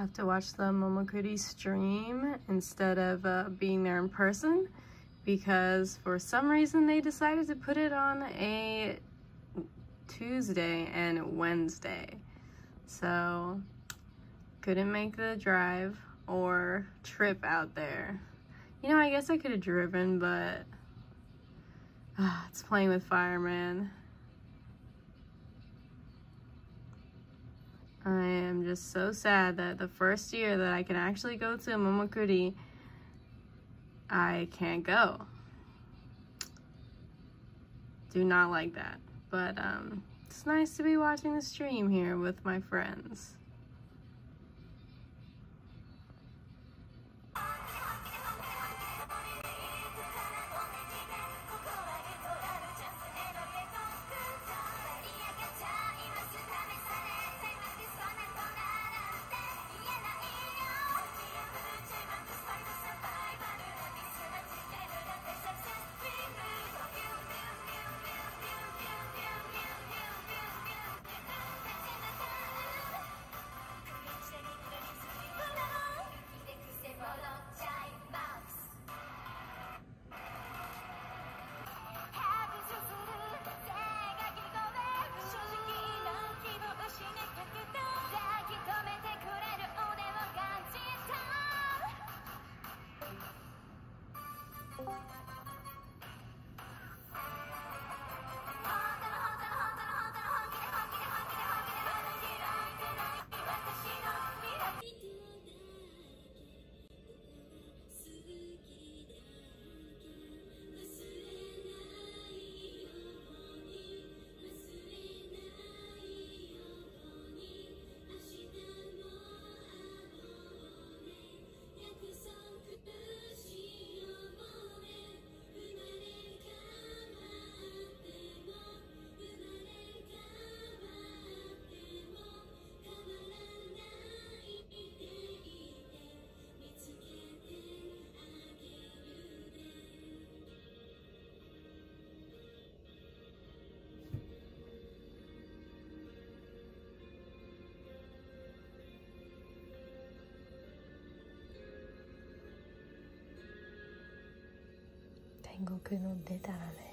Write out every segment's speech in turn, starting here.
have to watch the Momokuri stream instead of uh, being there in person because for some reason they decided to put it on a Tuesday and Wednesday. So couldn't make the drive or trip out there. You know, I guess I could have driven, but uh, it's playing with fire, man. I am just so sad that the first year that I can actually go to Momokuri, I can't go. Do not like that. But um, it's nice to be watching the stream here with my friends. che non tetane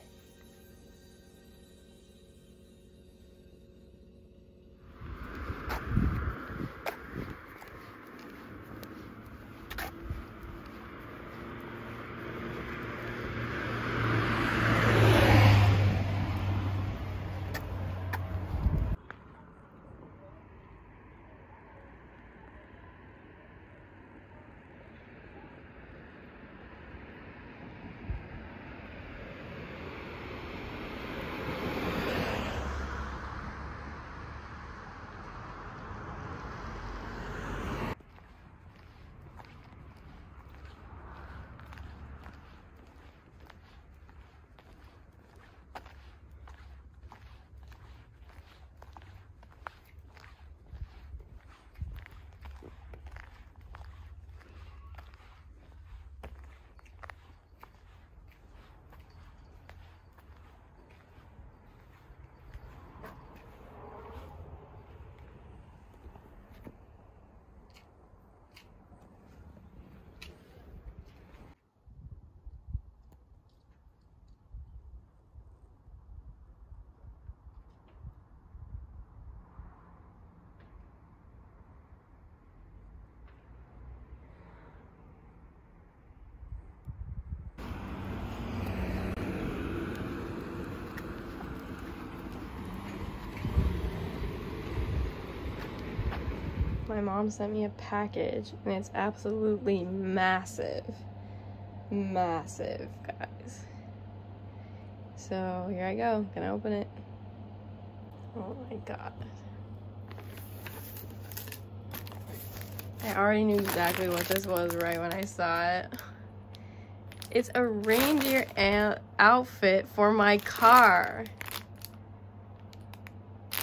my mom sent me a package and it's absolutely massive. Massive, guys. So here I go. Gonna open it. Oh my god. I already knew exactly what this was right when I saw it. It's a reindeer outfit for my car.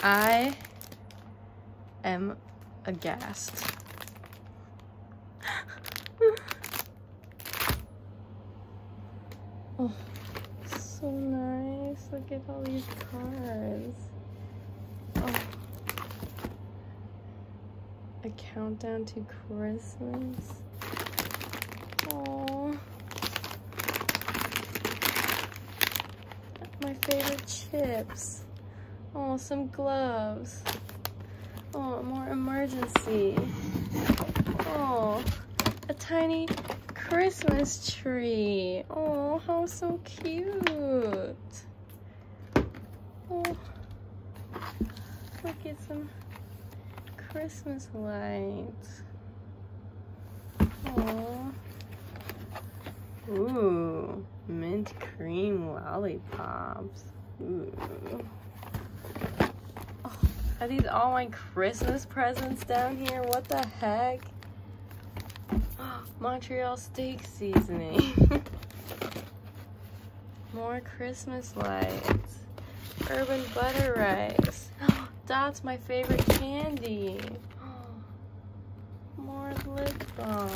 I am aghast. oh, so nice. Look at all these cars. Oh. a countdown to Christmas. Oh, my favorite chips. Oh, some gloves. Oh, more emergency. Oh, a tiny Christmas tree. Oh, how so cute. Oh, look at some Christmas lights. Oh. Ooh, mint cream lollipops. Ooh. Are these all my Christmas presents down here? What the heck? Montreal steak seasoning. More Christmas lights. Urban butter rice. That's my favorite candy. More lip balm.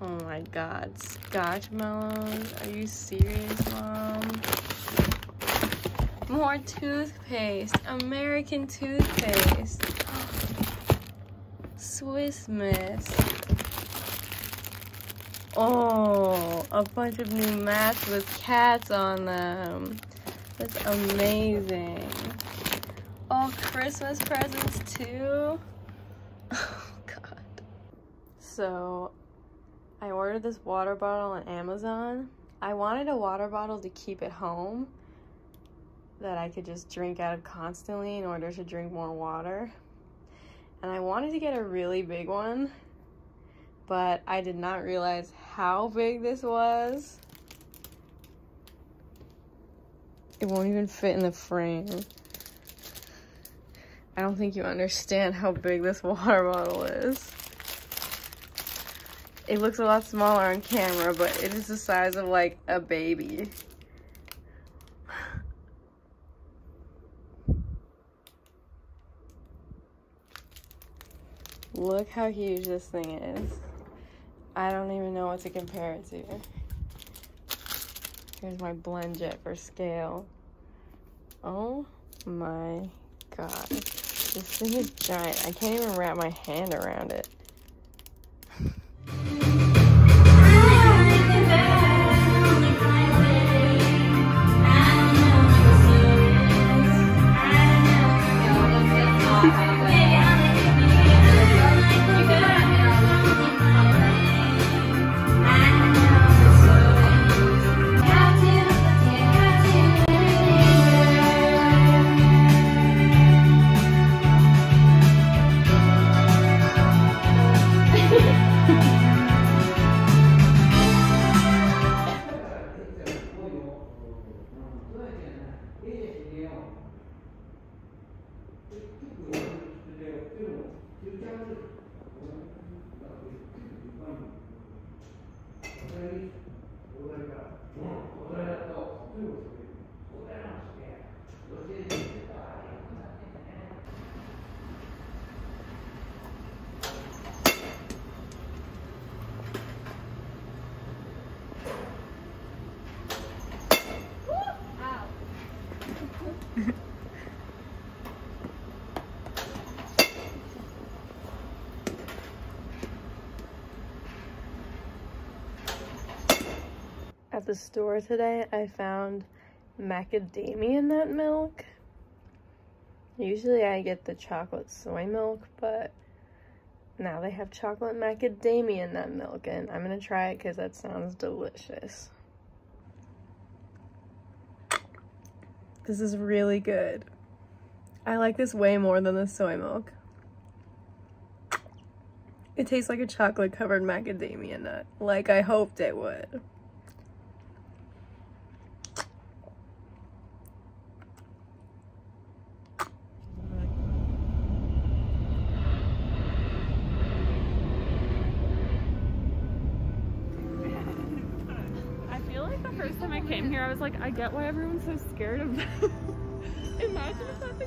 Oh my god. Scotch melons. Are you serious, Mom? More toothpaste. American toothpaste. Swiss Miss. Oh, a bunch of new mats with cats on them. That's amazing. Oh, Christmas presents too. Oh, God. So, I ordered this water bottle on Amazon. I wanted a water bottle to keep at home that I could just drink out of constantly in order to drink more water. And I wanted to get a really big one but I did not realize how big this was. It won't even fit in the frame. I don't think you understand how big this water bottle is. It looks a lot smaller on camera, but it is the size of like a baby. Look how huge this thing is. I don't even know what to compare it to. Here's my BlendJet for scale. Oh my god. This thing is giant. I can't even wrap my hand around it. At the store today, I found macadamia nut milk. Usually I get the chocolate soy milk, but now they have chocolate macadamia nut milk, and I'm gonna try it because that sounds delicious. This is really good. I like this way more than the soy milk. It tastes like a chocolate covered macadamia nut, like I hoped it would. first time I came here, I was like, I get why everyone's so scared of them. Imagine if that